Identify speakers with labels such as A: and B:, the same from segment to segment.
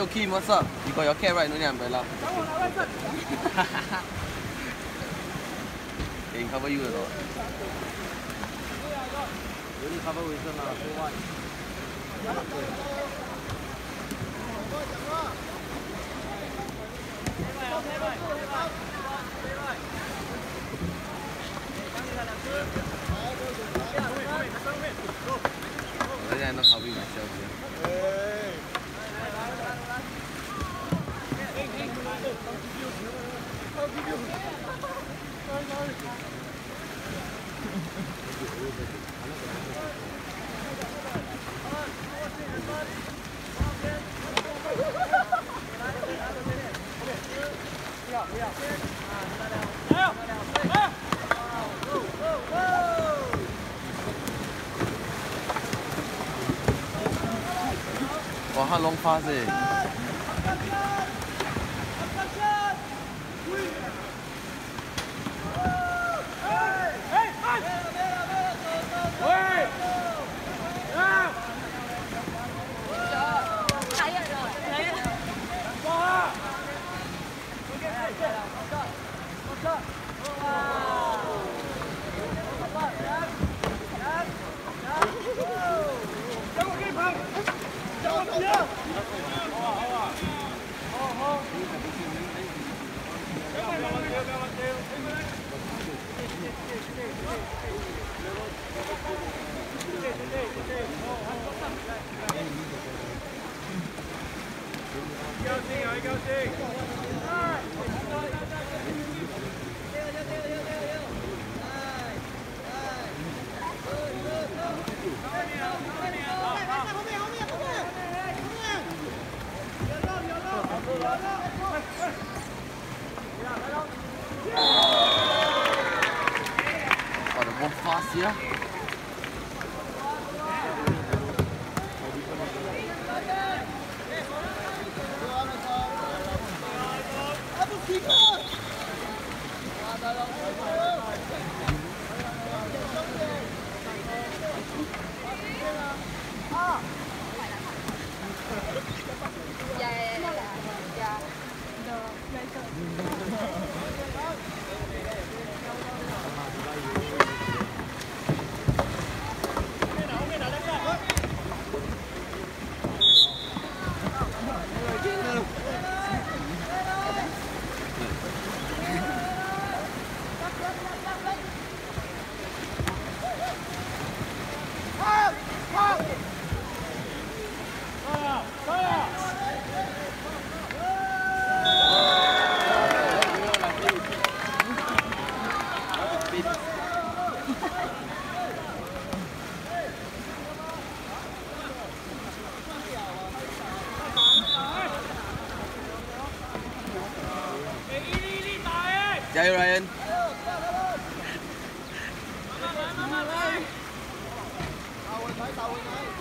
A: yo Kim, what's up? You got your cat right, no need umbrella. Can cover you cover or not? I'm not helping myself here. 花子。Olha, bom fácil. Ah! Yeah, yeah, yeah. yeah. The later. Chơi Ryan Hãy subscribe cho kênh Ghiền Mì Gõ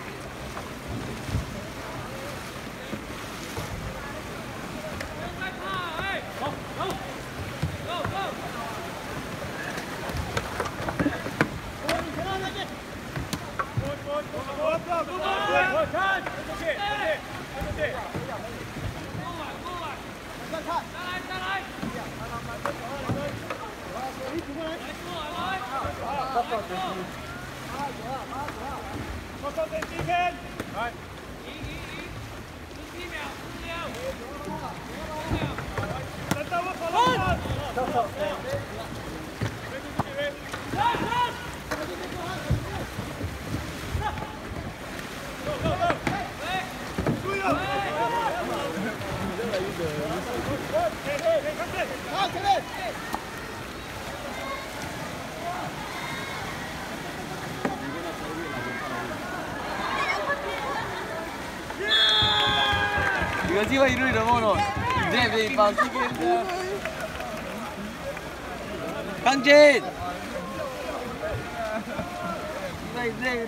A: 来，十几秒，十几秒，来，再等我跑两下子。Io ti vai lui Romano. Deve bangsi the Kanjit. Dai dai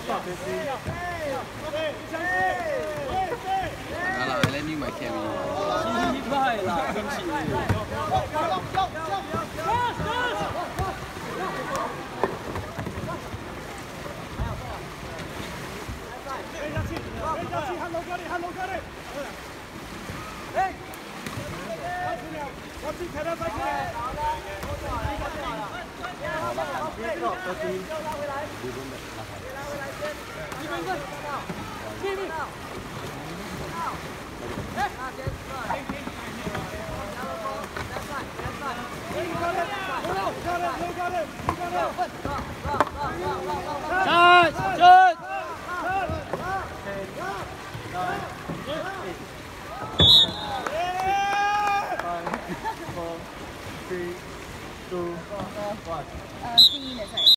A: 失败了，失败了！失败了！失败了！我来领兵买钱了。失败了，他们失败了。走，走，走，走，走，走，走，走！Touch! Touch!